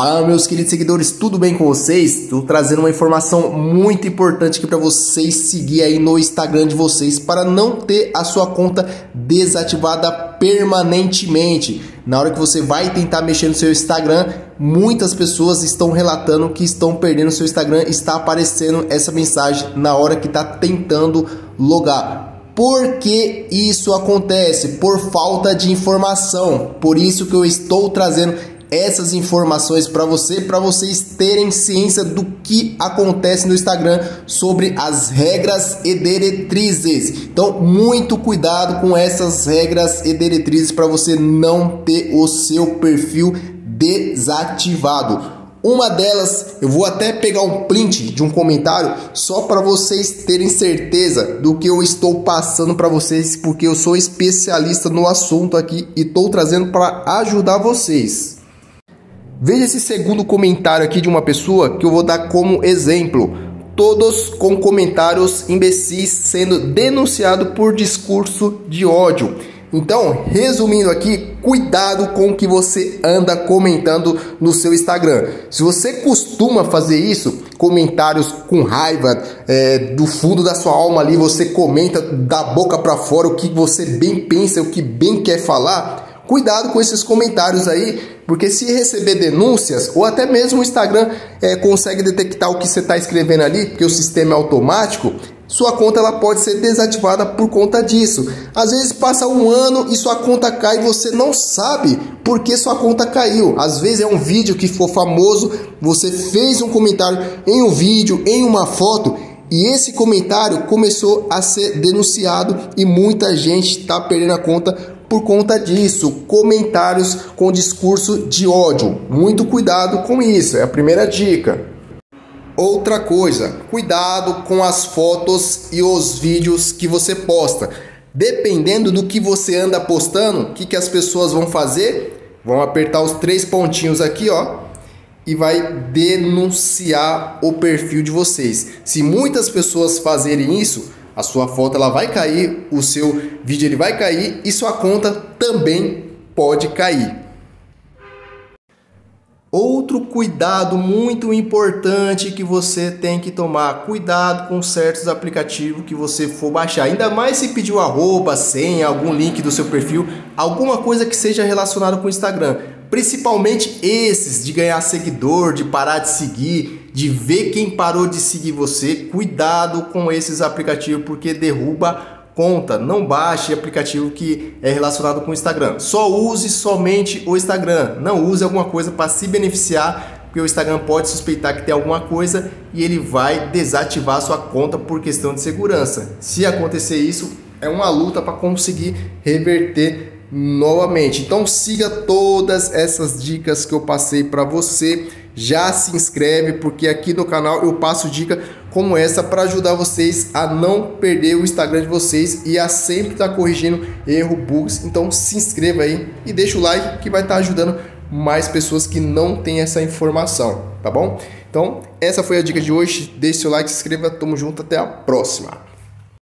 Fala meus queridos seguidores, tudo bem com vocês? Estou trazendo uma informação muito importante aqui para vocês seguir aí no Instagram de vocês para não ter a sua conta desativada permanentemente. Na hora que você vai tentar mexer no seu Instagram, muitas pessoas estão relatando que estão perdendo seu Instagram, está aparecendo essa mensagem na hora que está tentando logar. Por que isso acontece? Por falta de informação. Por isso que eu estou trazendo essas informações para você, para vocês terem ciência do que acontece no Instagram sobre as regras e diretrizes. Então, muito cuidado com essas regras e diretrizes para você não ter o seu perfil desativado. Uma delas, eu vou até pegar um print de um comentário só para vocês terem certeza do que eu estou passando para vocês, porque eu sou especialista no assunto aqui e estou trazendo para ajudar vocês. Veja esse segundo comentário aqui de uma pessoa que eu vou dar como exemplo. Todos com comentários imbecis sendo denunciado por discurso de ódio. Então, resumindo aqui, cuidado com o que você anda comentando no seu Instagram. Se você costuma fazer isso, comentários com raiva, é, do fundo da sua alma ali, você comenta da boca para fora o que você bem pensa, o que bem quer falar, cuidado com esses comentários aí, porque se receber denúncias, ou até mesmo o Instagram é, consegue detectar o que você está escrevendo ali, porque o sistema é automático, sua conta ela pode ser desativada por conta disso. Às vezes passa um ano e sua conta cai e você não sabe por que sua conta caiu. Às vezes é um vídeo que for famoso, você fez um comentário em um vídeo, em uma foto, e esse comentário começou a ser denunciado e muita gente está perdendo a conta por conta disso, comentários com discurso de ódio. Muito cuidado com isso, é a primeira dica. Outra coisa, cuidado com as fotos e os vídeos que você posta. Dependendo do que você anda postando, o que, que as pessoas vão fazer? Vão apertar os três pontinhos aqui, ó, e vai denunciar o perfil de vocês. Se muitas pessoas fazerem isso, a sua foto ela vai cair, o seu vídeo ele vai cair e sua conta também pode cair. Outro cuidado muito importante que você tem que tomar, cuidado com certos aplicativos que você for baixar. Ainda mais se pediu arroba, senha, algum link do seu perfil, alguma coisa que seja relacionada com o Instagram. Principalmente esses de ganhar seguidor, de parar de seguir, de ver quem parou de seguir você. Cuidado com esses aplicativos porque derruba conta. Não baixe aplicativo que é relacionado com o Instagram. Só use somente o Instagram. Não use alguma coisa para se beneficiar, porque o Instagram pode suspeitar que tem alguma coisa e ele vai desativar sua conta por questão de segurança. Se acontecer isso, é uma luta para conseguir reverter novamente. Então siga todas essas dicas que eu passei para você. Já se inscreve porque aqui no canal eu passo dica como essa para ajudar vocês a não perder o Instagram de vocês e a sempre estar tá corrigindo erro, bugs. Então se inscreva aí e deixa o like que vai estar tá ajudando mais pessoas que não têm essa informação, tá bom? Então, essa foi a dica de hoje. Deixe seu like, se inscreva, tamo junto, até a próxima.